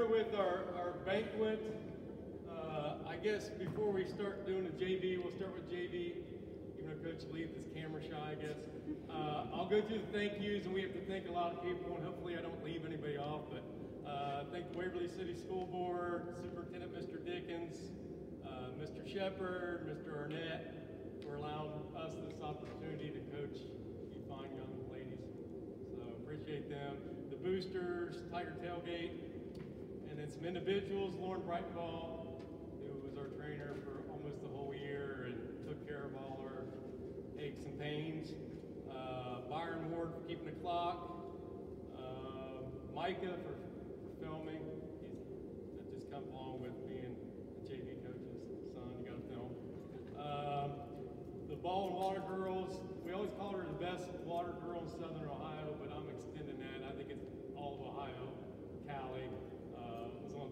started with our, our banquet. Uh, I guess before we start doing the JV, we'll start with JV, even though Coach Leith is camera shy, I guess. Uh, I'll go through the thank yous, and we have to thank a lot of people, and hopefully I don't leave anybody off, but uh, thank the Waverly City School Board, Superintendent Mr. Dickens, uh, Mr. Shepard, Mr. Arnett, for allowing us this opportunity to coach you fine young ladies. So appreciate them. The boosters, Tiger Tailgate, then some individuals, Lauren Brightball, who was our trainer for almost the whole year and took care of all our aches and pains. Uh, Byron Ward for keeping the clock. Uh, Micah for, for filming. He's that just come along with being the JV coach's son. You got to film. Um, the ball and water girls. We always call her the best water girl in Southern Ohio, but I'm extending that. I think it's all of Ohio. On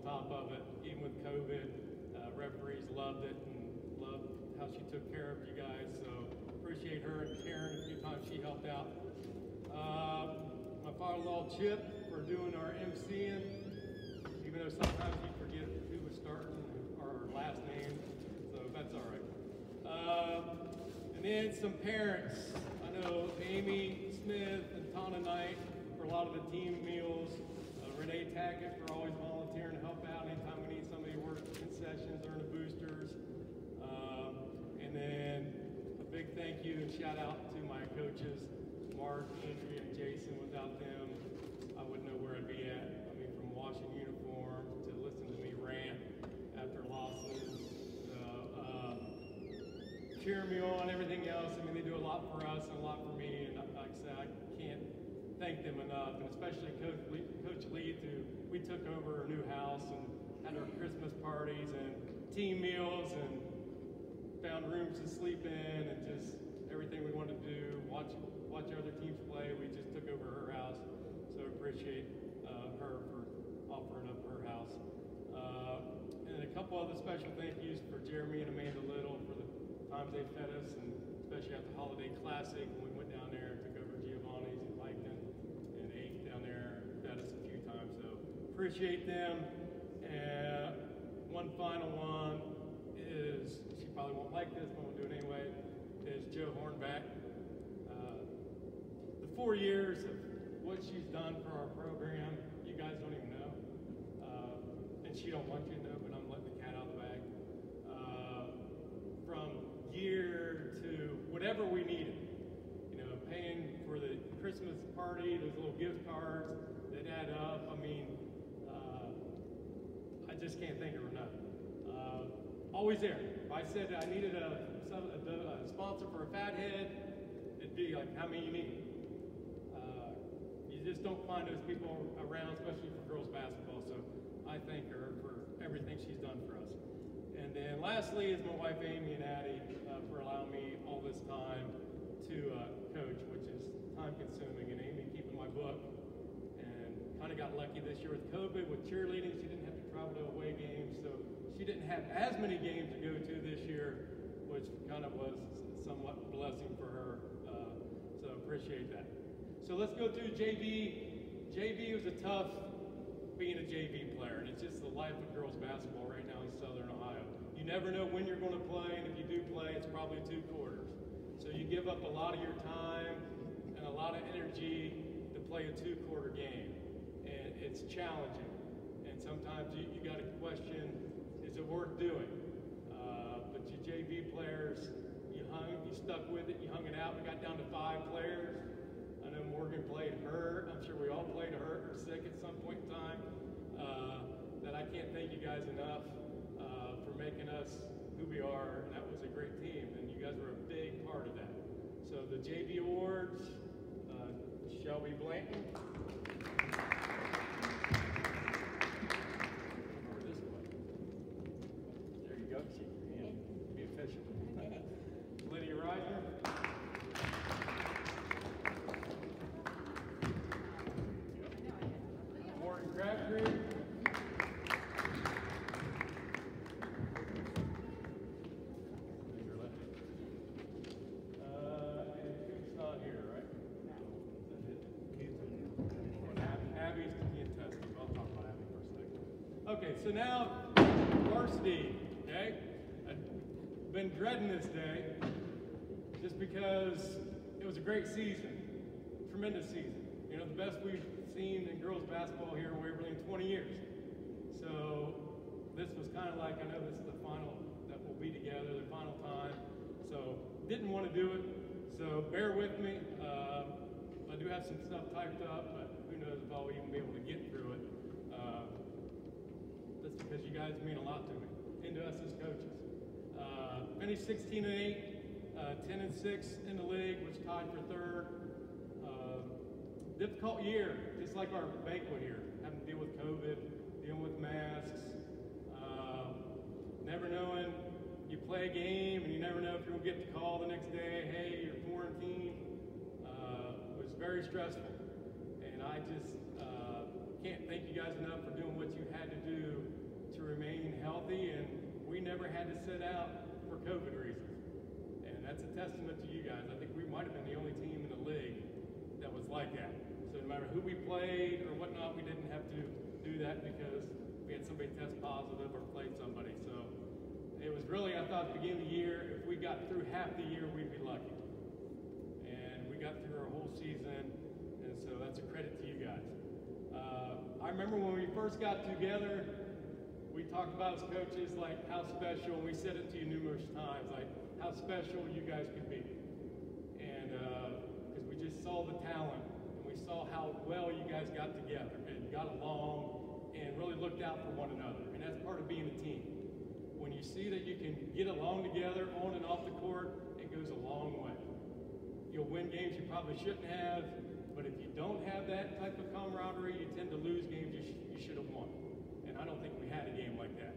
top of it, even with COVID. Uh, referees loved it and loved how she took care of you guys. So appreciate her and Karen a few times she helped out. Uh, my father-in-law Chip for doing our MCing, even though sometimes you forget who was starting our last name, so that's all right. Uh, and then some parents. I know Amy Smith and Tana Knight for a lot of the team meals. Uh, Renee Tackett for always volunteering to help out anytime we need somebody to work concessions or in the boosters. Um, and then a big thank you and shout out to my coaches, Mark, Andrea, and Jason. Without them, I wouldn't know where I'd be at. I mean, from washing uniform to listening to me rant after losses, uh, uh, cheering me on, everything else. I mean, they do a lot for us and a lot for me. And like I said, I can't thank them enough. And especially Coach Lee, Coach Lee who we took over a new house and had our Christmas parties and team meals and found rooms to sleep in and just everything we wanted to do. Watch watch other teams play. We just took over her house. So appreciate uh, her for offering up her house. Uh, and a couple other special thank yous for Jeremy and Amanda Little for the times they fed us, and especially at the Holiday Classic when we went down there and took over Giovanni's and Piketon and ate down there and fed us a few times. So appreciate them. And one final one is, she probably won't like this, but we'll do it anyway, is Joe Hornback. Uh, the four years of what she's done for our program, you guys don't even know. Uh, and she don't want you to know, but I'm letting the cat out of the bag. Uh, from year to whatever we needed, you know, paying for the Christmas party, those little gift cards that add up. I mean, just can't thank her enough. Uh, always there. If I said I needed a, a, a sponsor for a fathead, it'd be like, how many you need? Uh, you just don't find those people around, especially for girls basketball. So I thank her for everything she's done for us. And then lastly is my wife Amy and Addie uh, for allowing me all this time to uh, coach, which is time consuming. And Amy keeping my book and kind of got lucky this year with COVID, with cheerleading. She didn't to away games, so she didn't have as many games to go to this year, which kind of was somewhat a blessing for her. Uh, so appreciate that. So let's go through JV. JV was a tough being a JV player, and it's just the life of girls basketball right now in Southern Ohio. You never know when you're going to play, and if you do play, it's probably two quarters. So you give up a lot of your time and a lot of energy to play a two-quarter game, and it's challenging. And sometimes you, you got to question, is it worth doing? Uh, but you JV players, you hung, you stuck with it, you hung it out. We got down to five players. I know Morgan played hurt. I'm sure we all played hurt or sick at some point in time. Uh, that I can't thank you guys enough uh, for making us who we are, and that was a great team, and you guys were a big part of that. So the JV Awards, uh, Shelby Blanton. Over this way. There you go, shake your hand, be official. Lydia Reiser. Morgan Crabtree. There's your left. Uh, and Coop's not here, right? No. Is that it? Okay, so now varsity, okay? I've been dreading this day just because it was a great season, tremendous season. You know, the best we've seen in girls basketball here in Waverly in 20 years. So this was kind of like, I know this is the final that we'll be together, the final time. So didn't want to do it. So bear with me. Uh, I do have some stuff typed up, but who knows if I'll even be able to get through it. Uh, because you guys mean a lot to me and to us as coaches. Uh, finished 16 and 8, uh, 10 and 6 in the league, which tied for third. Uh, difficult year, just like our banquet here, having to deal with COVID, dealing with masks, uh, never knowing you play a game and you never know if you'll get the call the next day, hey, you're quarantined. Uh, it was very stressful. And I just uh, can't thank you guys enough for doing what you had to do to remain healthy. And we never had to sit out for COVID reasons. And that's a testament to you guys. I think we might have been the only team in the league that was like that. So no matter who we played or whatnot, we didn't have to do that because we had somebody test positive or played somebody. So it was really, I thought at the beginning of the year, if we got through half the year, we'd be lucky. And we got through our whole season, and so that's a credit to you guys. Uh, I remember when we first got together, we talked about as coaches, like how special, and we said it to you numerous times, like how special you guys could be. And because uh, we just saw the talent, and we saw how well you guys got together and got along and really looked out for one another. And that's part of being a team when you see that you can get along together on and off the court, it goes a long way. You'll win games you probably shouldn't have, but if you don't have that type of camaraderie, you tend to lose games you, sh you should have won. I don't think we had a game like that.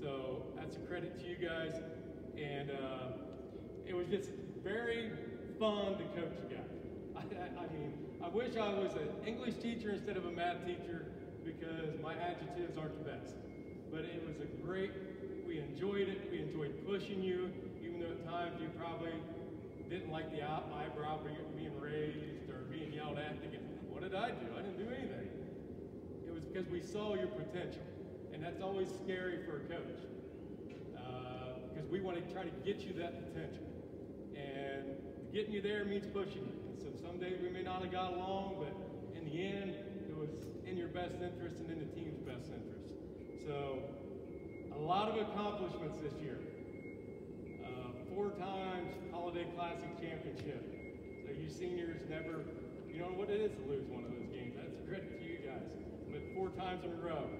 So that's a credit to you guys. And uh, it was just very fun to coach you guys. I, I, I mean, I wish I was an English teacher instead of a math teacher because my adjectives aren't the best. But it was a great we enjoyed it. We enjoyed pushing you, even though at times you probably didn't like the eyebrow being raised or being yelled at. Thinking, what did I do? I didn't do anything. It was because we saw your potential. And that's always scary for a coach. Because uh, we want to try to get you that potential. And getting you there means pushing you. So some days we may not have got along, but in the end, it was in your best interest and in the team's best interest. So a lot of accomplishments this year. Uh, four times Holiday Classic Championship. So you seniors never, you know what it is to lose one of those games. That's a credit to you guys. But four times in a row,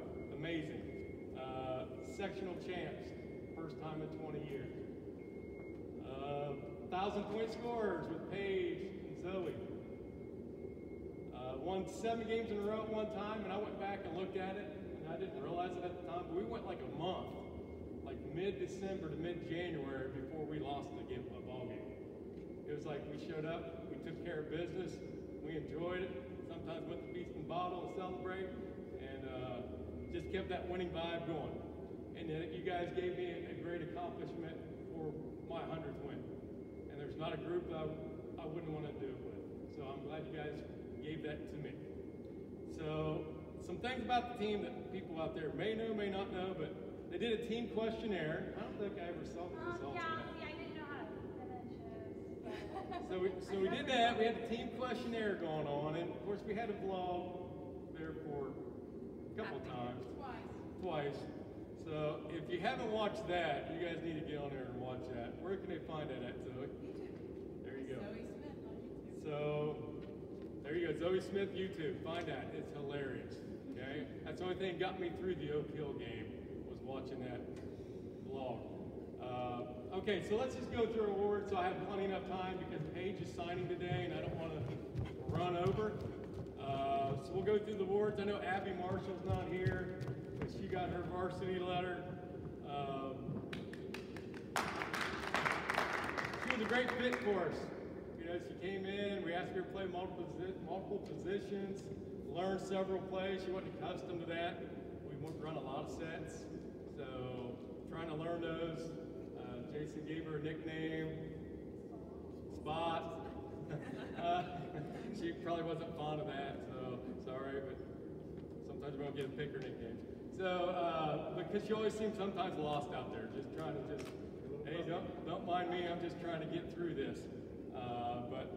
amazing. Uh, sectional champs, first time in 20 years. Uh, thousand point scorers with Paige and Zoe. Uh, won seven games in a row at one time, and I went back and looked at it and I didn't realize it at the time, but we went like a month, like mid-December to mid-January before we lost the game, a ball game. It was like we showed up, we took care of business, we enjoyed it. Sometimes went to feast and bottle and celebrate, just kept that winning vibe going. And you guys gave me a, a great accomplishment for my 100th win. And there's not a group I, I wouldn't want to do it with. So I'm glad you guys gave that to me. So some things about the team that people out there may know, may not know, but they did a team questionnaire. I don't think I ever saw the um, results yeah, see, I didn't know how to it. So we, so we did that. We had the team questionnaire going on, and of course we had a vlog there for a couple of times, Twice. twice. So if you haven't watched that, you guys need to get on there and watch that. Where can they find that at, Zoe? There you go. Zoe Smith on YouTube. So there you go, Zoe Smith YouTube. Find that. It's hilarious. Okay? That's the only thing that got me through the Oak Hill game was watching that vlog. Uh, okay, so let's just go through awards so I have plenty enough time because Paige is signing today and I don't want to run over. Uh, so we'll go through the awards. I know Abby Marshall's not here, but she got her varsity letter. Um, she was a great fit for us. You know, she came in, we asked her to play multiple, multiple positions learned several plays. She wasn't accustomed to that. We run a lot of sets, so trying to learn those. Uh, Jason gave her a nickname, Spot. uh, she probably wasn't fond of that, so sorry, but sometimes we don't get to pick her nicknames. So, uh, because she always seems sometimes lost out there, just trying to just, hey, don't, don't mind me, I'm just trying to get through this. Uh, but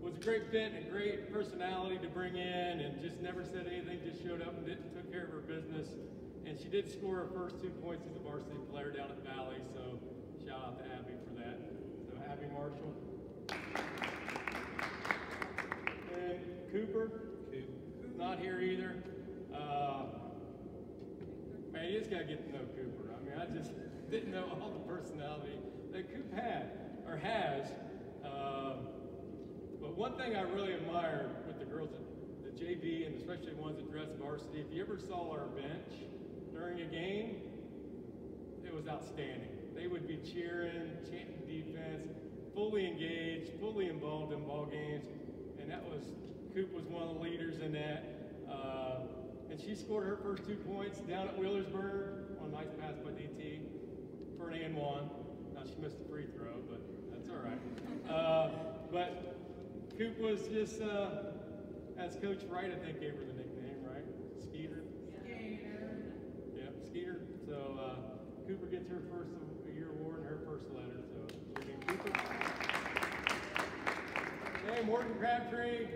was a great fit and great personality to bring in and just never said anything, just showed up and did, took care of her business. And she did score her first two points as a varsity player down at Valley, so shout out to Abby for that. So Abby Marshall. Cooper, not here either. Uh, man, you just gotta get to know Cooper. I mean, I just didn't know all the personality that Coop had or has. Um, but one thing I really admire with the girls at the JV and especially the ones that dress varsity, if you ever saw our bench during a game, it was outstanding. They would be cheering, chanting defense, fully engaged, fully involved in ball games, and that was Coop was one of the leaders in that. Uh, and she scored her first two points down at Wheelersburg on a nice pass by DT for an and one. Now she missed the free throw, but that's all right. Uh, but Coop was just, uh, as Coach Wright, I think, gave her the nickname, right? Skeeter? Yep, Skeeter. So uh, Cooper gets her first year award and her first letter. So Cooper. Hey, Morgan Crabtree.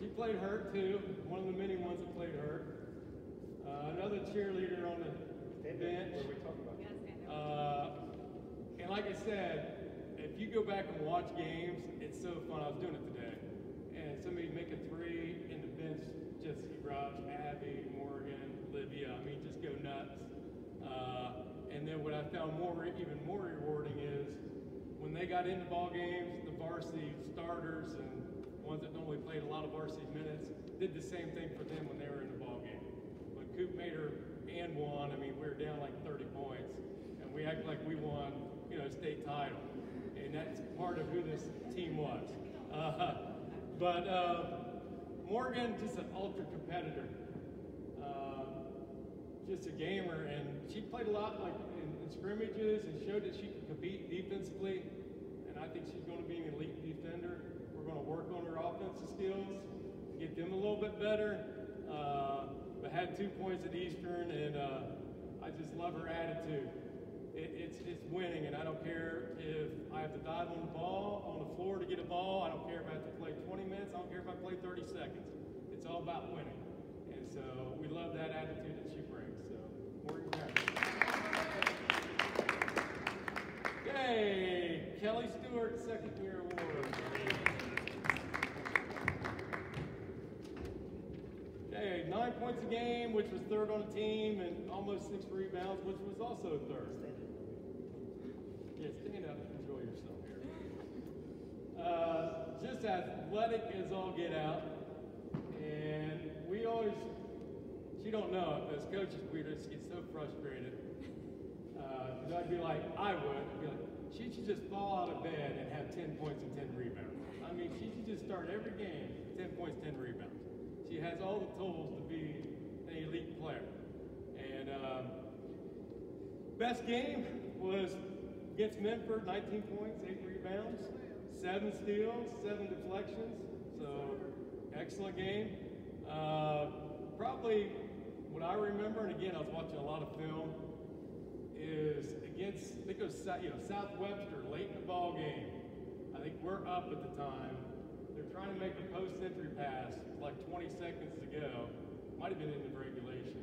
She played hurt too. One of the many ones that played hurt. Uh, another cheerleader on the bench. What are we talking about? Uh, and like I said, if you go back and watch games, it's so fun. I was doing it today. And somebody make a three in the bench just erupts. Abby, Morgan, Livia. I mean, just go nuts. Uh, and then what I found more, even more rewarding is when they got into ball games, the varsity starters and ones that normally played a lot of varsity minutes did the same thing for them when they were in the ball game. When Coop made her and won, I mean, we were down like 30 points, and we acted like we won, you know, state title, and that's part of who this team was. Uh, but uh, Morgan, just an ultra competitor, just a gamer, and she played a lot like in, in scrimmages and showed that she could compete defensively, and I think she's going to be an elite defender. We're going to work on her offensive skills, get them a little bit better. Uh, but had two points at Eastern, and uh, I just love her attitude. It, it's it's winning, and I don't care if I have to dive on the ball on the floor to get a ball. I don't care if I have to play 20 minutes. I don't care if I play 30 seconds. It's all about winning, and so we love that attitude Kelly Stewart, second year award. Okay, nine points a game, which was third on the team, and almost six rebounds, which was also third. Yeah, stand up and enjoy yourself here. Uh, just athletic as all get out, and we always, she don't know as coaches, we just get so frustrated. Uh, I'd be like, I would, I'd be like, she should just fall out of bed and have 10 points and 10 rebounds. I mean, she should just start every game, 10 points, 10 rebounds. She has all the tools to be an elite player. And uh, best game was against Memphis, 19 points, 8 rebounds, 7 steals, 7 deflections. So, excellent game. Uh, probably what I remember, and again, I was watching a lot of film, is against, I think it was you know, South Webster late in the ball game. I think we're up at the time. They're trying to make a post entry pass like 20 seconds to go. Might have been in the regulation.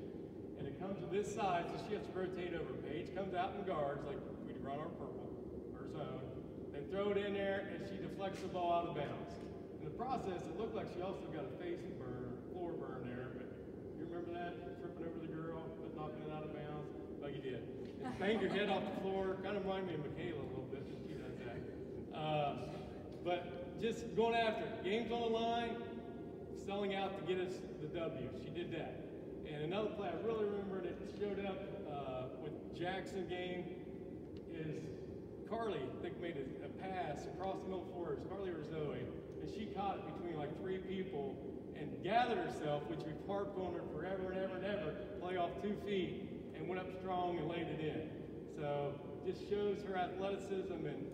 And it comes to this side, so she has to rotate over. Paige comes out and guards like we'd run our purple, her zone. They throw it in there, and she deflects the ball out of bounds. In the process, it looked like she also got a face burn, floor burn there. But you remember that? Tripping over the girl, but knocking it out of bounds? Like you did. Your head off the floor. Kind of reminded me of Michaela a little bit she does that. Uh, but just going after it. Game's on the line, selling out to get us the W. She did that. And another play I really remember that showed up uh, with Jackson game is Carly, I think, made a, a pass across the middle. It was Carly or Zoe. And she caught it between like three people and gathered herself, which we parked on her forever and ever and ever, play off two feet, and went up strong and laid it in. So just shows her athleticism and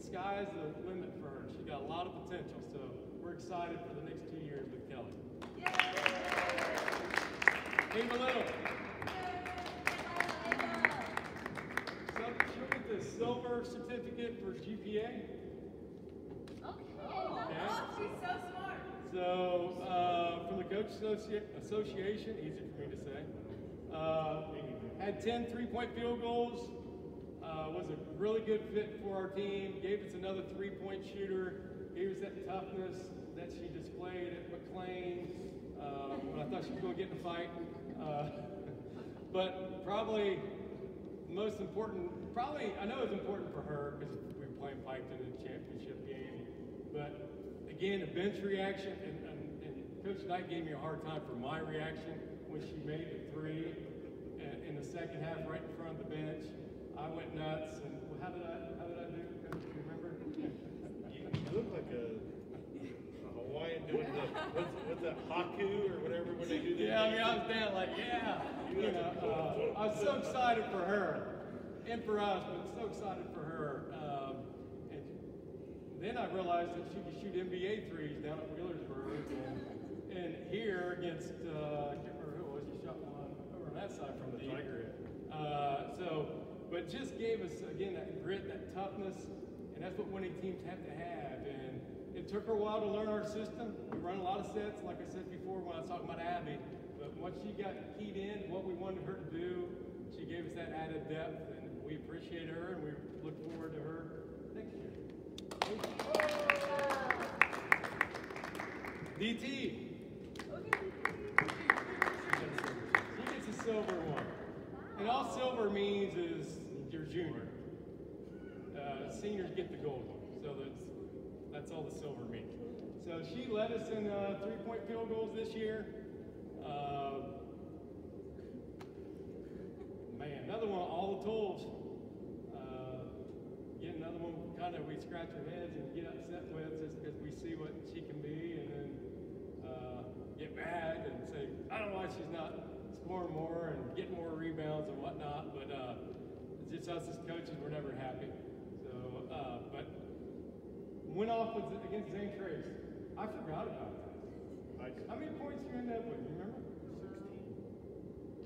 sky's the limit for her. She got a lot of potential. So we're excited for the next two years with Kelly. Ava Little. So she'll get the silver certificate for GPA. Okay. Oh, she's so smart. So, uh, from the Coach Associ- Association, easy for me to say, uh, had 10 three-point field goals, uh, was a really good fit for our team, gave us another three-point shooter, gave us that toughness that she displayed at McClain uh, when I thought she was going to get in a fight. Uh, but probably most important, probably, I know it's important for her because we were playing Piketon in the championship game. But again, a bench reaction, and, and, and Coach Knight gave me a hard time for my reaction when she made the three in, in the second half, right in front of the bench. I went nuts, and well, how did I, how did I do? Do you remember? You, you look like a, a Hawaiian doing the what's, what's that haku or whatever when they do the Yeah, I mean, I was down like, yeah. You know, uh, I was so excited for her and for us, but so excited for her. Um, and then I realized that she could shoot NBA threes down at Wheelersburg and, and here against, uh, I can't remember who it was, she shot that side from the Tiger. Uh, so, but just gave us, again, that grit, that toughness, and that's what winning teams have to have. And it took her a while to learn our system. We run a lot of sets, like I said before when I was talking about Abby. But once she got keyed in, what we wanted her to do, she gave us that added depth, and we appreciate her, and we look forward to her next year. DT. And all silver means is you're junior. Uh, seniors get the gold one. So that's that's all the silver means. So she led us in uh, three-point field goals this year. Uh, man, another one, all the tools. Uh, get another one, kind of we scratch our heads and get upset with just because we see what she can be, and then uh, get mad and say, I don't know why she's not scoring more and get more rebounds and whatnot. But uh, it's just us as coaches, we're never happy. So, uh, but went off with against Zane Trace. I forgot about that. Like How many points you end up with? You remember? 16.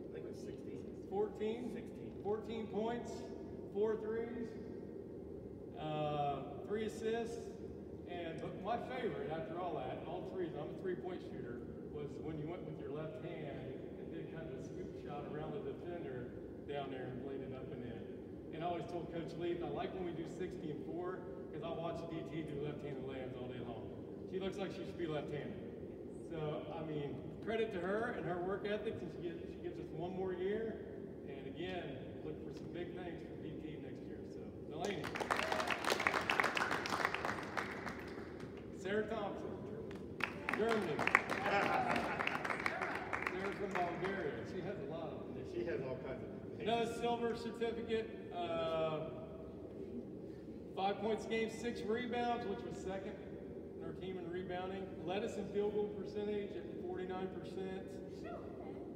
I think it was 16. 14? 16. 14 points, four threes, uh, three assists, and but my favorite after all that, all threes, I'm a three-point shooter, was when you went with your left hand and did kind of shot around the defender down there and played it up and in. And I always told Coach Leith, I like when we do 60 and 4 because I watch DT do left-handed layups all day long. She looks like she should be left-handed. So, I mean, credit to her and her work ethic, and she gives, she gives us one more year. And again, look for some big things from DT next year. So, Delaney. Sarah Thompson, Germany. From Bulgaria. She has a lot of them. She has all kinds of. Another silver certificate. Uh, five points a game, six rebounds, which was second in our team in rebounding. Led us in field goal percentage at 49%.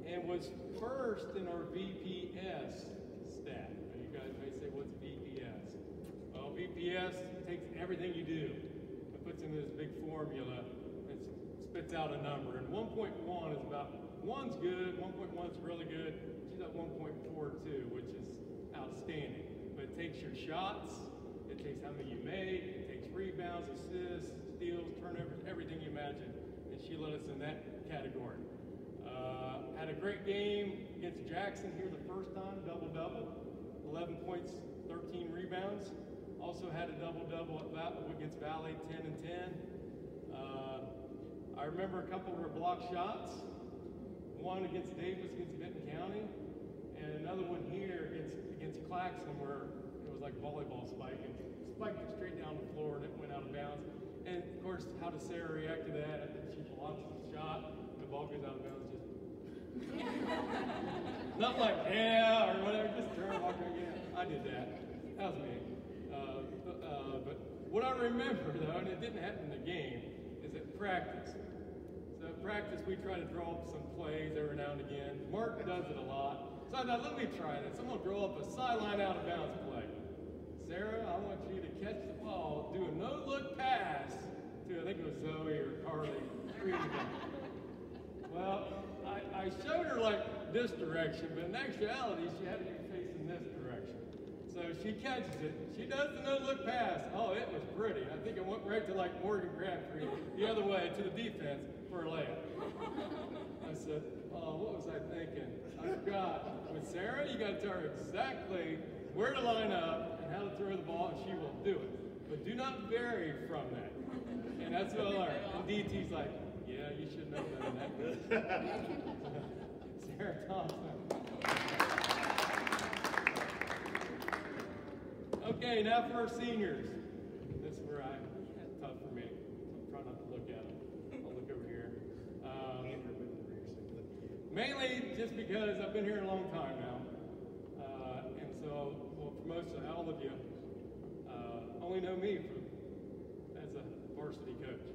And was first in our VPS stat. Now you guys may say, what's VPS? Well, VPS takes everything you do and puts into this big formula and spits out a number. And 1.1 is about, one's good, 1.1 is really good. She's at 1.42, which is outstanding. But it takes your shots, it takes how many you make, it takes rebounds, assists, steals, turnovers, everything you imagine. And she led us in that category. Uh, had a great game against Jackson here the first time, double double, 11 points, 13 rebounds. Also had a double double against Valley, 10 and 10. Uh, I remember a couple were block shots. One against Davis against Vinton County, and another one here against against Claxton where it was like volleyball spike and spiked it straight down the floor and it went out of bounds. And of course, how does Sarah react to that? She blocks the shot, and the ball goes out of bounds. Just not like yeah or whatever. Just turn walk again. I did that. That was me. Uh, uh, but what I remember though, and it didn't happen in the game, is at practice. Practice we try to draw up some plays every now and again. Mark does it a lot. So I thought, let me try this. I'm gonna draw up a sideline out of bounds play. Sarah, I want you to catch the ball, do a no-look pass to to, I think it was Zoe or Carly. Well, I, I showed her like this direction, but in actuality, she had to be facing this direction. So she catches it. She does the no look pass. Oh, it was pretty. I think it went right to like Morgan Crabtree, the other way to the defense for layup. I said, oh, what was I thinking? I forgot. With Sarah, you got to tell her exactly where to line up and how to throw the ball, and she will do it. But do not vary from that. And that's what I learned. And DT's like, yeah, you should know better than that. Sarah Thompson. Okay, now for our seniors. This is where I, it's tough for me. I'm trying not to look at them. I'll look over here. Um, mainly just because I've been here a long time now. Uh, and so, well, for most of all of you, uh, only know me for, as a varsity coach.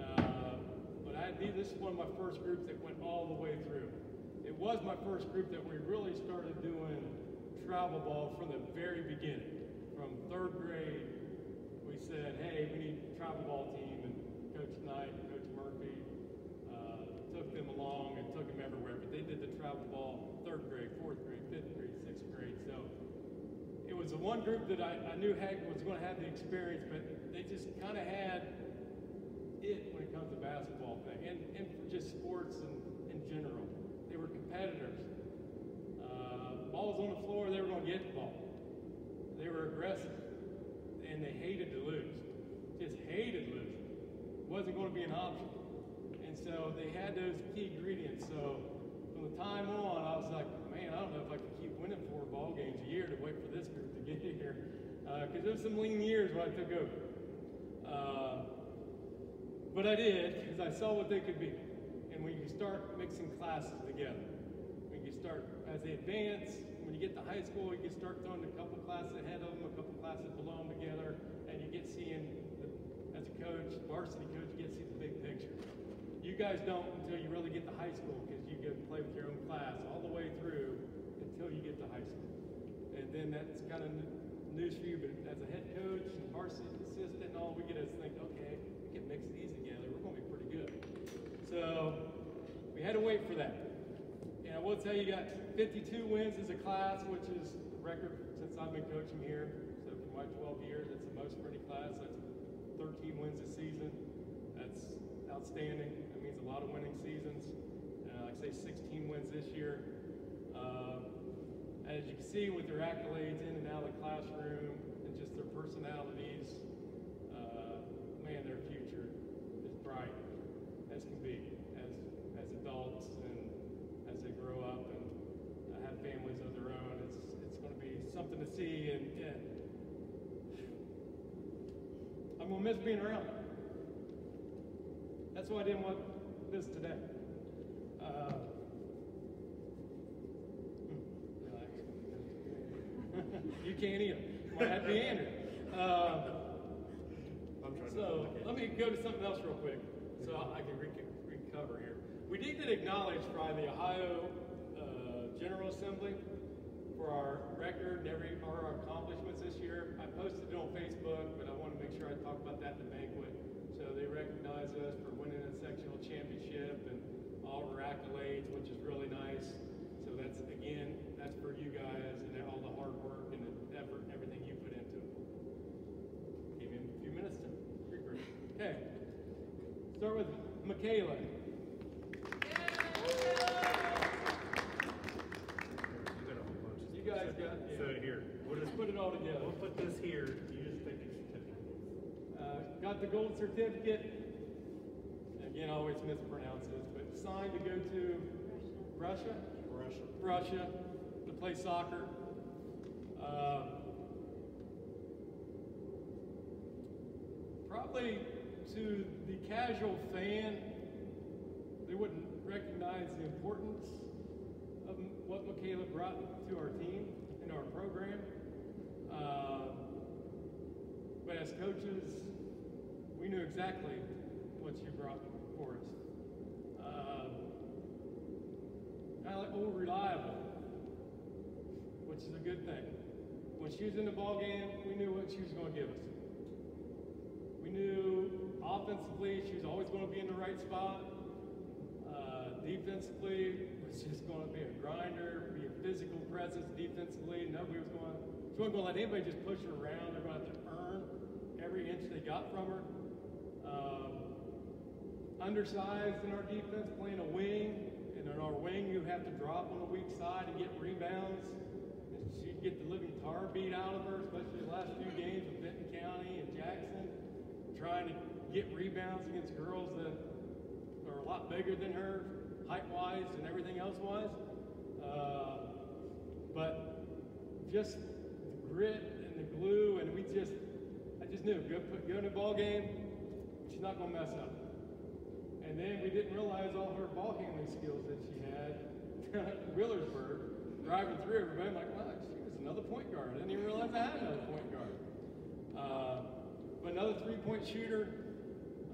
Uh, but I this is one of my first groups that went all the way through. It was my first group that we really started doing travel ball from the very beginning. From third grade, we said, hey, we need a travel ball team, and Coach Knight and Coach Murphy uh, them along and took them everywhere. But they did the travel ball third grade, fourth grade, fifth grade, sixth grade. So it was the one group that I, I knew had, was going to have the experience, but they just kind of had it when it comes to basketball thing, and, and just sports and in general. They were competitors. Uh, ball was on the floor, they were going to get the ball. They were aggressive, and they hated to lose. Just hated losing. Wasn't going to be an option. So they had those key ingredients. So from the time on, I was like, man, I don't know if I can keep winning four ball games a year to wait for this group to get here. Because uh, there was some lean years when I took over. Uh, but I did, because I saw what they could be. And when you start mixing classes together, when you start, as they advance, when you get to high school, you can start throwing a couple classes ahead of them, a couple classes below them together, and you get seeing, the, as a coach, varsity coach, you get to see the big picture. You guys don't until you really get to high school, because you get to play with your own class all the way through until you get to high school. And then that's kind of news for you, but as a head coach and varsity assistant and all, we get to think, okay, we can mix these together. We're going to be pretty good. So we had to wait for that. And I will tell you, you got 52 wins as a class, which is the record since I've been coaching here. So for my 12 years, that's the most for any class. That's 13 wins a season. Outstanding. That means a lot of winning seasons. Uh, like say, 16 wins this year. Uh, as you can see with their accolades in and out of the classroom and just their personalities, uh, man, their future is bright as can be as, as adults and as they grow up and uh, have families of their own. It's, it's going to be something to see and, and I'm going to miss being around. That's why I didn't want this today. Uh, you can't either. Might have to be Andrew. Uh, I'm trying so let me go to something else real quick, so I can re- recover here. We need to acknowledge Friday the Ohio uh, General Assembly for our record and every our accomplishments this year. I posted it on Facebook, but I want to make sure I talk about that in the banquet. So they recognize us for winning a sectional championship and all of our accolades, which is really nice. So that's again, that's for you guys and all the hard work and the effort and everything you put into it. Give me a few minutes to regroup. Okay. Start with Michaela. You got a whole bunch of You guys got yeah. So here, We'll just put it all together. we'll put this here. You just take these certificates. Uh, got the gold certificate. Again, always mispronounce this, but signed to go to Russia. Russia. Russia to play soccer. Uh, probably to the casual fan, they wouldn't recognize the importance of what Michaela brought to our team and our program. Uh, but as coaches, we knew exactly what she brought kind of like old reliable, which is a good thing. When she was in the ball game, we knew what she was going to give us. We knew offensively, she was always going to be in the right spot. Uh, defensively, was just going to be a grinder, be a physical presence defensively. Nobody was going. She wasn't going to let anybody just push her around. They're going to have to earn every inch they got from her. Um, undersized in our defense, playing a wing, and in our wing you have to drop on the weak side and get rebounds. And she'd get the living tar beat out of her, especially the last few games with Vinton County and Jackson, trying to get rebounds against girls that are a lot bigger than her, height-wise and everything else-wise. Uh, but just the grit and the glue, and we just, I just knew, go, put, go in the ball game, she's not going to mess up. And then we didn't realize all her ball handling skills that she had Wheelersburg, driving through everybody. I'm like, wow, she was another point guard. I didn't even realize I had another point guard. Uh, but another three-point shooter.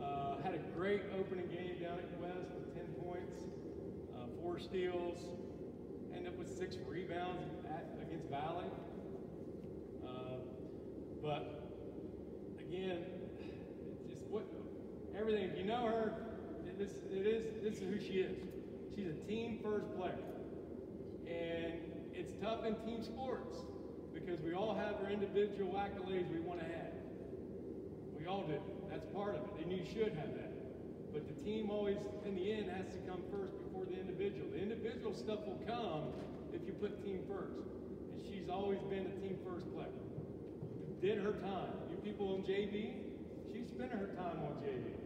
Uh, had a great opening game down at West with 10 points, uh, four steals, ended up with six rebounds at, against Valley. Uh, but again, just what everything. If you know her, this it is this is who she is. She's a team first player, and it's tough in team sports because we all have our individual accolades we want to have. We all do. That's part of it, and you should have that. But the team always, in the end, has to come first before the individual. The individual stuff will come if you put team first. And she's always been a team first player. Did her time. You people on JV, she spent her time on JV.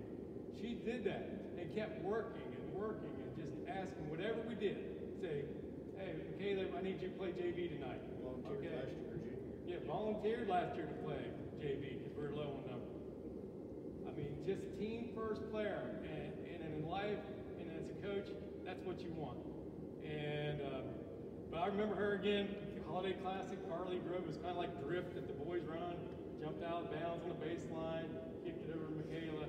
She did that and kept working and working and just asking whatever we did. Say, hey, Caleb, I need you to play JV tonight. Volunteered Okay. last year, junior. Yeah, volunteered last year to play JV because we are low on number. I mean, just team first player, and, and in life, and as a coach, that's what you want. And uh, but I remember her again, Holiday Classic. Carly Grove was kind of like drift at the boys' run, jumped out of bounds on the baseline, kicked it over to Michaela,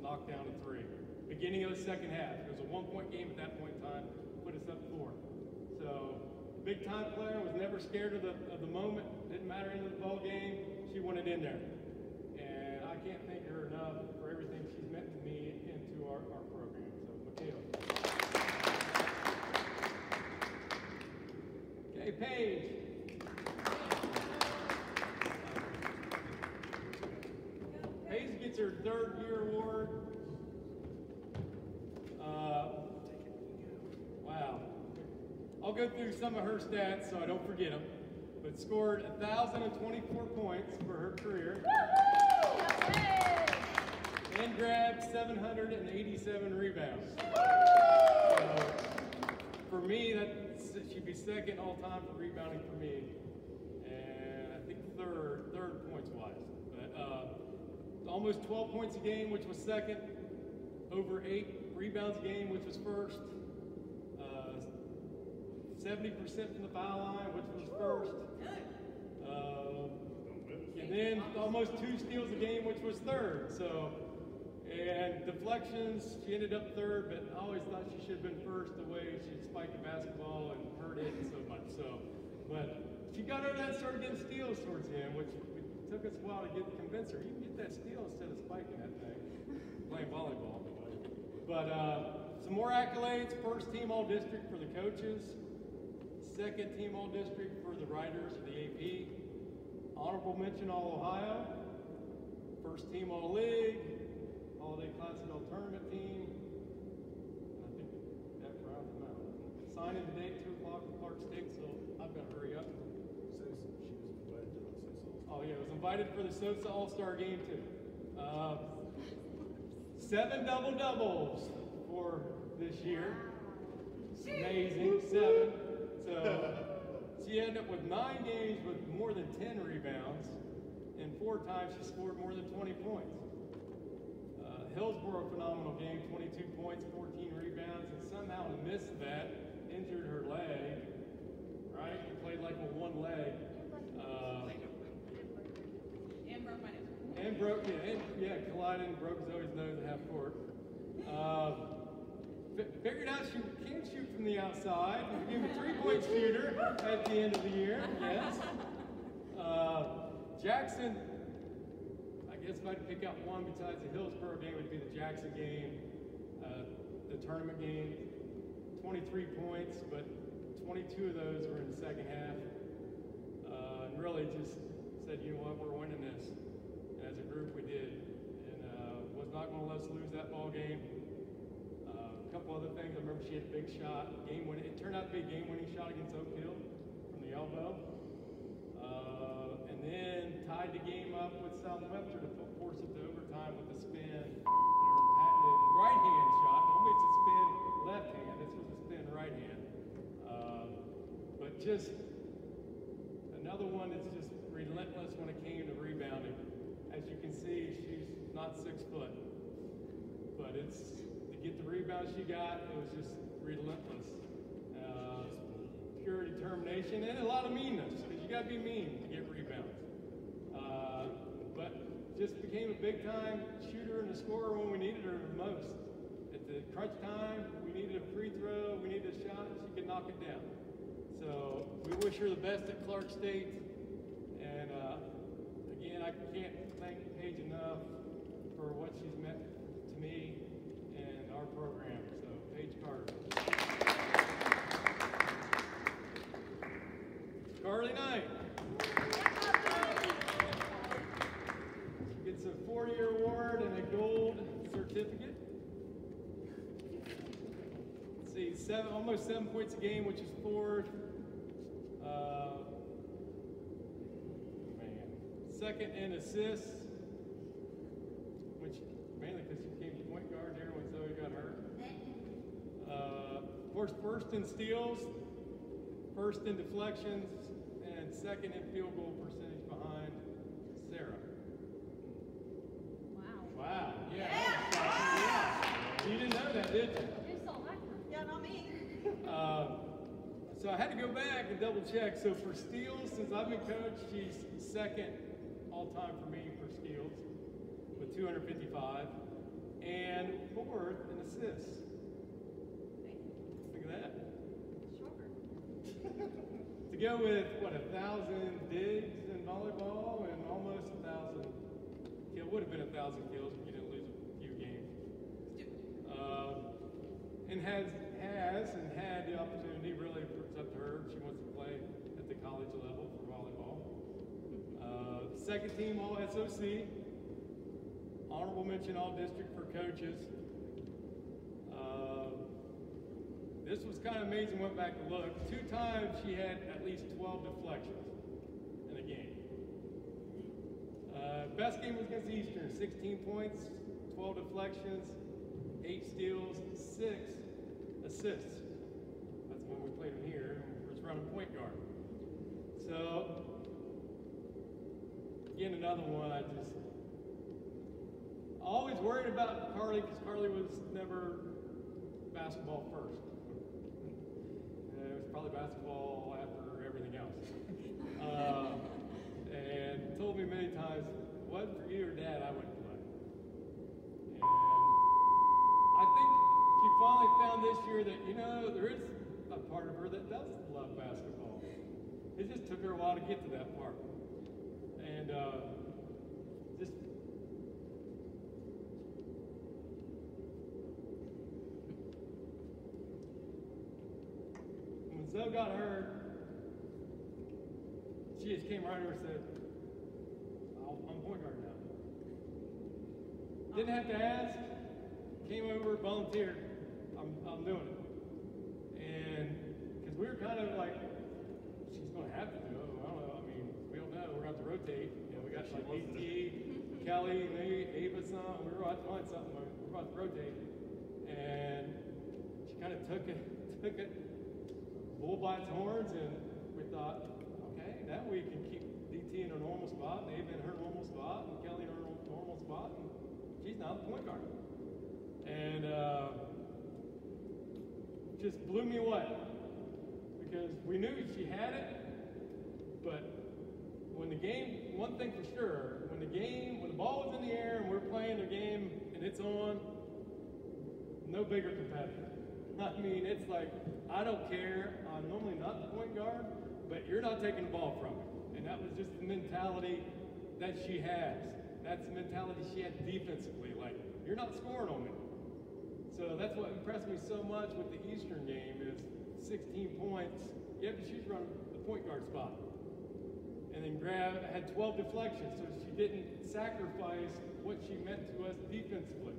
knocked down a three. Beginning of the second half, it was a one-point game at that point in time, put us up four. So big time player, was never scared of the of the moment. Didn't matter into the ball game, she wanted in there. And I can't thank her enough for everything she's meant to me and to our, our program. So, Michaela. Okay, Paige. Paige gets her third year award. Uh, wow. I'll go through some of her stats so I don't forget them. But scored 1,024 points for her career and grabbed 787 rebounds. So, for me, that she'd be second all time for rebounding for me, and I think third, third points wise. But uh, almost 12 points a game, which was second. Over eight rebounds a game, which was first. Uh, 70% from the foul line, which was first. Uh, and then almost two steals a game, which was third. So, and deflections, she ended up third, but I always thought she should have been first the way she spiked the basketball and hurt it so much. So, but she got her that, started getting steals towards the end, which took us a while to get convince her. You can get that steal instead of spiking that thing, playing volleyball. But uh, some more accolades. First team all district for the coaches. Second team all district for the writers of the AP. Honorable mention all Ohio. First team all league. Holiday Classic all tournament team. I think that rounds them out. Signing today at 2 o'clock with Clark State, so I've got to hurry up. She was invited to the Oh, yeah, I was invited for the Sosa All Star game, too. Uh, seven double doubles for this year. Amazing, seven. So she ended up with nine games with more than 10 rebounds, and four times she scored more than 20 points. Uh, Hillsboro, phenomenal game, 22 points, 14 rebounds, and somehow missed that, injured her leg, right? Played like with one leg. Uh, And broke my nose. and broke, yeah, and, yeah, collided and broke Zoe's nose at half court. Uh, figured out she can shoot from the outside. You became a three-point shooter at the end of the year. Yes. Uh, Jackson, I guess if I had to pick out one besides the Hillsboro game, it would be the Jackson game, uh, the tournament game. 23 points, but 22 of those were in the second half. Uh, and really just said, you know what, we're winning this. And as a group, we did. And uh, was not going to let us lose that ball game. Couple other things. I remember she had a big shot, game winning. It turned out to be a game-winning shot against Oak Hill from the elbow. Uh, and then tied the game up with Southwestern to force it to overtime with a spin. Right hand shot. Normally it's a spin left hand. This was a spin right hand. Uh, but just another one that's just relentless when it came to rebounding. As you can see, she's not six foot. But it's get the rebound she got, it was just relentless. Uh, pure determination and a lot of meanness because you got to be mean to get rebounds. Uh, but just became a big time shooter and a scorer when we needed her most. At the crunch time, we needed a free throw, we needed a shot, she could knock it down. So we wish her the best at Clark State. And uh, again, I can't thank Paige enough for what she's meant to me our program. So Paige Carter. Carly Knight. Gets a four-year award and a gold certificate. Let's see, seven, almost seven points a game, which is fourth. Uh, man, second in assists, which mainly because she became point guard there when Zoe got hurt. Uh, of course, first in steals, first in deflections, and second in field goal percentage behind Sarah. Wow. Wow. Yeah. that was shocking. Yeah. You didn't know that, did you? Who saw that? Yeah, not me. Um, so I had to go back and double check. So for steals, since I've been coach, she's second all time for me for steals with 255, and fourth in assists. Look at that. Shocker. To go with what a thousand digs in volleyball and almost a thousand kill would have been a thousand kills if you didn't lose a few games. Um, and has has and had the opportunity. Really, it's up to her. She wants to play at the college level for volleyball. Uh, second team All SOC. Honorable mention All District for coaches. Uh, this was kind of amazing. Went back to look. Two times she had at least 12 deflections in a game. Uh, best game was against Eastern. 16 points, 12 deflections, eight steals, six assists. That's when we played them here. and Was running point guard. So again, another one. I just always worried about Carly because Carly was never basketball first. Probably basketball after everything else. Uh, and told me many times, wasn't for you or dad, I wouldn't play. And I think she finally found this year that, you know, there is a part of her that does love basketball. It just took her a while to get to that part. And uh, just when Zoe got hurt, she just came right over and said, "I'll- I'm point guard now. Didn't have to ask, came over, volunteered. I'm, I'm doing it. And because we were kind of like, she's going to have to do it. I don't know. I mean, we don't know. We're going to have to rotate. You know, we got like BT, Kelly, me, Ava, some. We were about to find something. We're about to rotate. And she kind of took it, took it, bull by its horns, and we thought, okay, that we can keep DT in her normal spot, and Ava in her normal spot, and Kelly in her normal spot, and she's now the point guard. And uh, just blew me away because we knew she had it, but when the game, one thing for sure, when the game, when the ball was in the air and we're playing a game and it's on, no bigger competitor. I mean, it's like, I don't care. I'm normally not the point guard, but you're not taking the ball from me. And that was just the mentality that she has. that's the mentality she had defensively. Like, you're not scoring on me. So that's what impressed me so much with the Eastern game is 16 points. But she's running the point guard spot. And then grab had 12 deflections, so she didn't sacrifice what she meant to us defensively.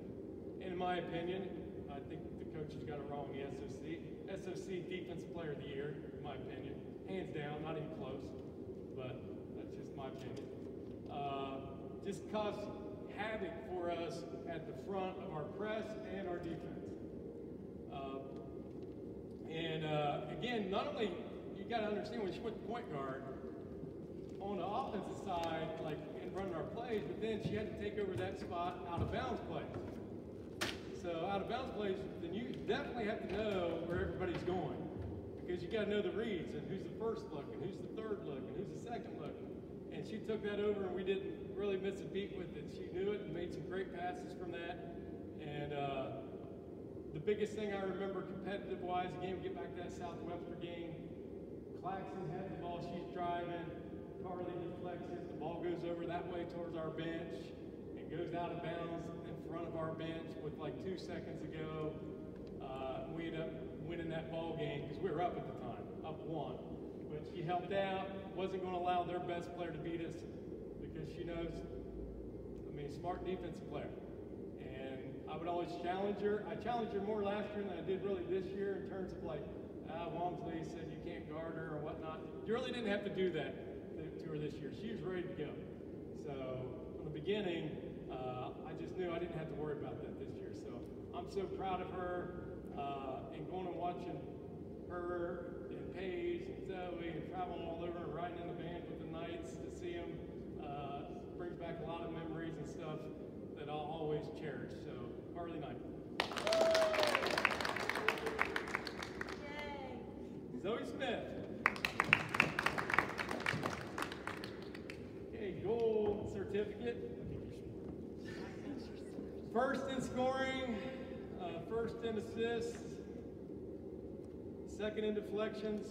And in my opinion, I think the coach has got it wrong. The SOC, SOC Defensive Player of the Year, in my opinion, hands down, not even close. But that's just my opinion. Uh, just caused havoc for us at the front of our press and our defense. Uh, and uh, again, not only you got to understand when she went to point guard on the offensive side, like in running our plays, but then she had to take over that spot out of bounds plays. So out of bounds plays, then you definitely have to know where everybody's going because you got to know the reads and who's the first look and who's the third look and who's the second look. And she took that over, and we didn't really miss a beat with it. She knew it and made some great passes from that. And uh, the biggest thing I remember competitive wise, again, we get back to that Southwestern game. Claxton has the ball, she's driving. Carly deflects it. The ball goes over that way towards our bench. It goes out of bounds front of our bench with like two seconds to go. Uh, we end up winning that ball game because we were up at the time, up one. But she helped out, wasn't going to allow their best player to beat us because she knows, I mean, smart defensive player. And I would always challenge her. I challenged her more last year than I did really this year in terms of like, ah, Walmsley said you can't guard her or whatnot. You really didn't have to do that to her this year. She was ready to go. So from the beginning, uh, I just knew I didn't have to worry about that this year. So I'm so proud of her uh, and going and watching her and Paige and Zoe and traveling all over and riding in the van with the Knights to see them uh, brings back a lot of memories and stuff that I'll always cherish. So Carly Knight. Yay. Zoe Smith. Okay, gold certificate. First in scoring, uh, first in assists, second in deflections.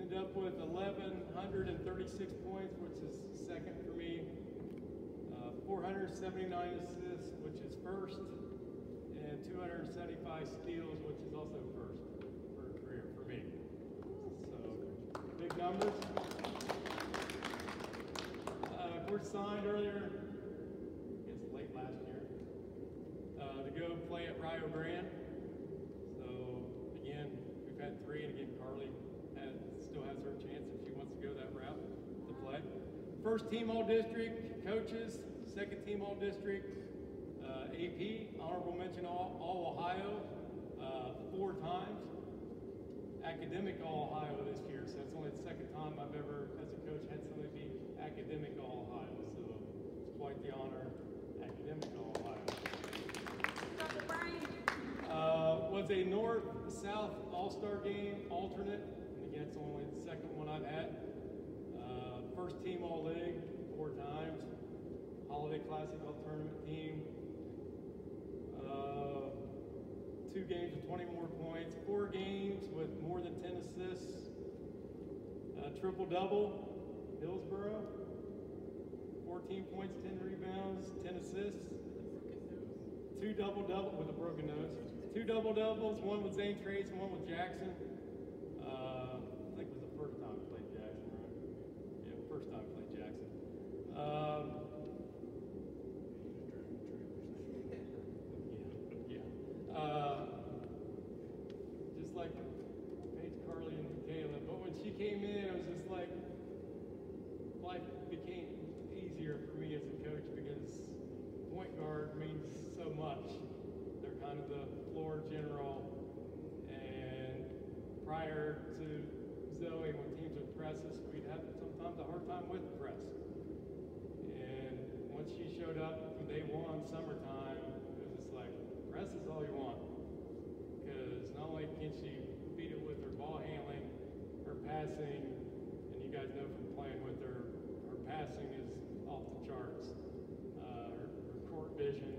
Ended up with 1,136 points, which is second for me. Uh, 479 assists, which is first, and 275 steals, which is also first for career for me. So big numbers. Uh, course, signed earlier, I guess late last year, uh, to go play Rio Grande. So again, we've had three, and again, Carly has, still has her chance if she wants to go that route to play. First team all district coaches, second team all district, uh, AP, honorable mention all, all Ohio, uh, four times. Academic all Ohio this year, so it's only the second time I've ever, as a coach, had somebody be academic all Ohio. So it's quite the honor, academic all Ohio. Dr. Brian. Was a north-south all-star game alternate, and again, it's only the second one I've had. Uh, first team all-league four times. Holiday Classic all tournament team. Uh, two games with 20 more points. Four games with more than 10 assists. Uh, triple-double, Hillsboro. 14 points, 10 rebounds, 10 assists two double double with a broken nose. Two double doubles, one with Zane Trace and one with Jackson. Uh, I think it was the first time I played Jackson, right? Yeah, first time I played Jackson. Um, yeah, yeah. Uh, just like Paige, Carly, and Kayla. But when she came in, it was just like life became easier for me as a coach because point guard means so much. They're kind of the floor general. And prior to Zoe, when teams would press us, we'd have sometimes a hard time with the press. And once she showed up from day one, summertime, it was just like, press is all you want. Because not only can she beat it with her ball handling, her passing, and you guys know from playing with her, her passing is off the charts. Uh, her, her court vision,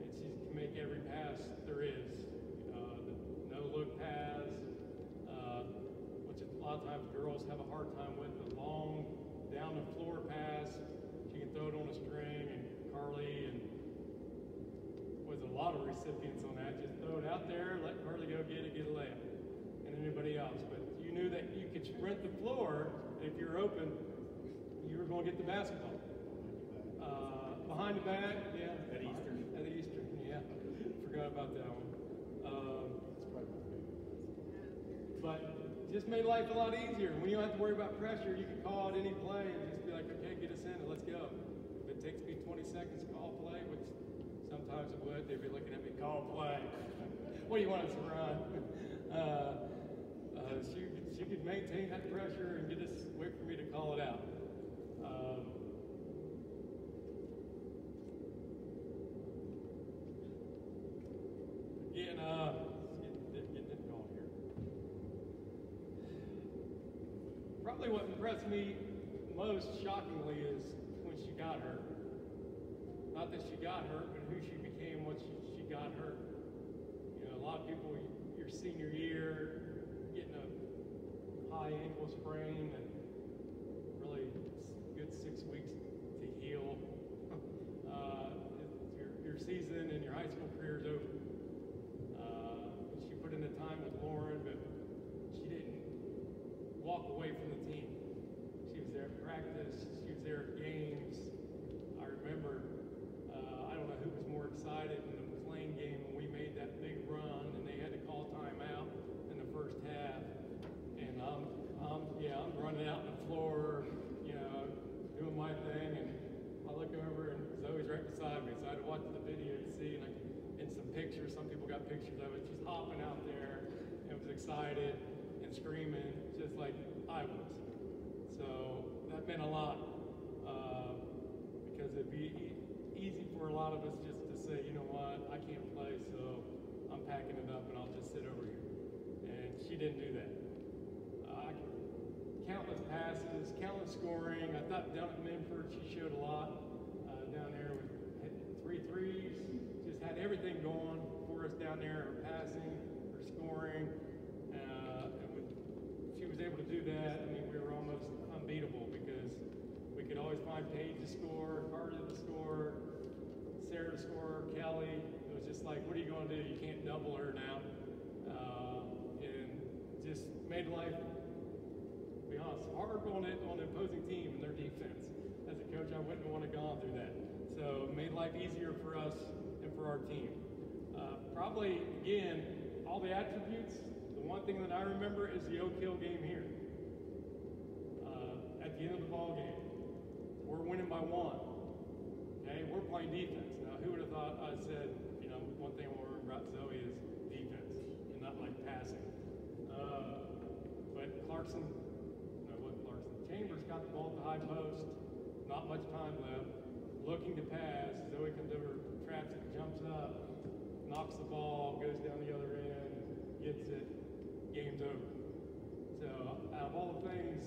and she can make every pass there is. Uh, the no look pass, uh, which a lot of times girls have a hard time with. The long down the floor pass, she can throw it on a string. Carly and was a lot of recipients on that. Just throw it out there, let Carly go get it, get a layup, and anybody else. But you knew that you could sprint the floor. If you're open, you were going to get the basketball. Uh, behind the back, yeah. At Eastern. At Eastern, yeah. Forgot about that one. Um, but just made life a lot easier. When you don't have to worry about pressure, you can call out any play and just be like, okay, get us in and let's go. If it takes me 20 seconds to call play, which sometimes it would, they'd be looking at me, call play. what do you want us to run? Uh, uh, she, she could maintain that pressure and get us, wait for me to call it out. Um, Again, uh, getting, getting it going here. Probably what impressed me most shockingly is when she got hurt. Not that she got hurt, but who she became once she, she got hurt. You know, a lot of people, your senior year, getting a high ankle sprain and really good six weeks to heal. Uh, your, your season and your high school career is over. Uh, she put in the time with Lauren, but she didn't walk away from the team. She was there at practice. She was there at games. I remember, uh, I don't know who was more excited in the McClain game when we made that big run and they had to call timeout in the first half. And I'm, I'm, yeah, I'm running out on the floor, you know, doing my thing. And I look over and Zoe's right beside me. So I had to watch the video to see and, I, and some pictures. Some people got pictures of it. She's hopping out there and was excited and screaming just like I was. So that meant a lot uh, because it'd be easy for a lot of us just say, you know what, I can't play, so I'm packing it up and I'll just sit over here. And she didn't do that. Uh, countless passes, countless scoring. I thought down at Minford she showed a lot uh, down there with three threes. Just had everything going for us down there. Her passing, her scoring, uh, and when she was able to do that, I mean, we were almost unbeatable because we could always find Paige to score, Carter to score, Sarah to score, Kelly. It was just like, what are you going to do? You can't double her now. Uh, and just made life be honest, hard on it on the opposing team and their defense. As a coach, I wouldn't want to gone through that. So made life easier for us and for our team. Uh, probably again, all the attributes. The one thing that I remember is the Oak Hill game here. Uh, at the end of the ball game, we're winning by one. Okay, we're playing defense. Now, who would have thought I said, you know, one thing I want to remember about Zoe is defense and not like passing. Uh, but Clarkson, no, what Clarkson? Chambers got the ball at the high post, not much time left, looking to pass. Zoe comes over, traps it, jumps up, knocks the ball, goes down the other end, gets it, game's over. So out of all the things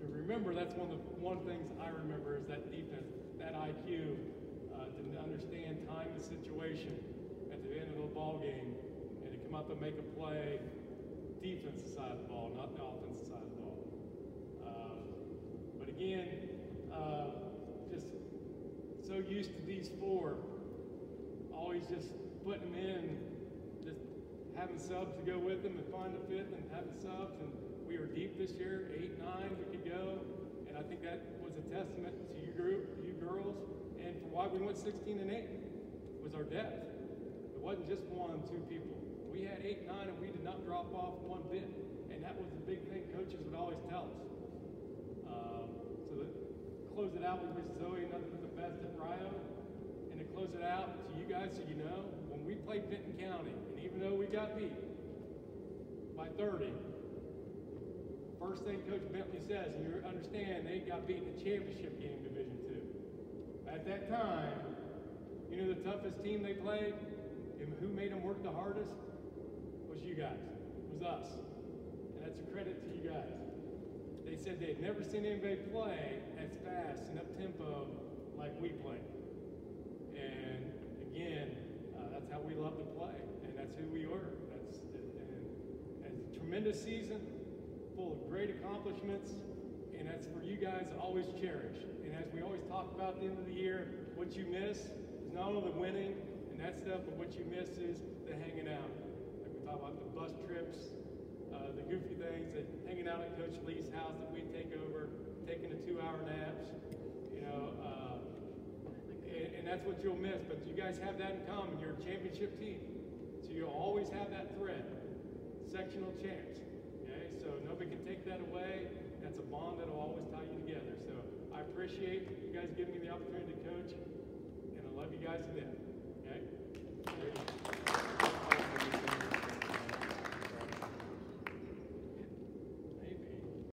to remember, that's one of the one things I remember is that defense, that IQ, uh, to understand time and situation at the end of the ball game, and to come up and make a play, defensive side of the ball, not the offensive side of the ball. Uh, but again, uh, just so used to these four, always just putting them in, just having subs to go with them and find a fifth and having subs. And we were deep this year, eight, nine, we could go. And I think that was a testament to your group, girls, and for why we went 16 and 8 was our depth. It wasn't just one, two people. We had eight, nine, and we did not drop off one bit. And that was the big thing coaches would always tell us. Um, so to close it out, we wish Zoe nothing but the best at Rio. And to close it out to you guys so you know, when we played Vinton County, and even though we got beat by 30, first thing Coach Bentley says, and you understand they got beat in the championship game, Division. At that time, you know the toughest team they played, and who made them work the hardest was you guys, was us, and that's a credit to you guys. They said they had never seen anybody play as fast and up tempo like we played. And again, uh, that's how we love to play, and that's who we were. That's and, and a tremendous season, full of great accomplishments, and that's for you guys always cherish. And as we always talk about at the end of the year, what you miss is not only the winning and that stuff, but what you miss is the hanging out. Like we talk about the bus trips, uh, the goofy things, that hanging out at Coach Lee's house that we take over, taking the two-hour naps, you know, uh, and, and that's what you'll miss. But you guys have that in common. You're a championship team, so you'll always have that thread. Sectional champs. Okay, so nobody can take that away it's a bond that will always tie you together. So I appreciate you guys giving me the opportunity to coach, and I love you guys to death. Okay?